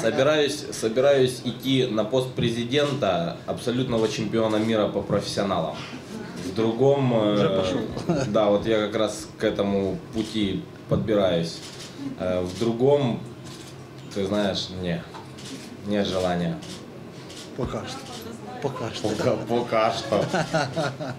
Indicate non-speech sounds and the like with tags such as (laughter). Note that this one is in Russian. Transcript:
Собираюсь, собираюсь идти на пост президента абсолютного чемпиона мира по профессионалам. В другом... э, Да, вот я как раз к этому пути подбираюсь. Э, В другом, ты знаешь, не, нет желания. Пока что Пока что Пока, пока что. (laughs)